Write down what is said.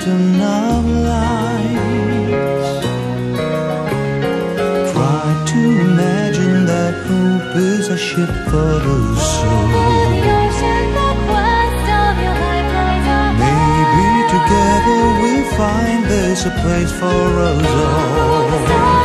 fountain of light. Try to imagine that hope is a ship for the soul. Maybe together we'll find there's a place for us all.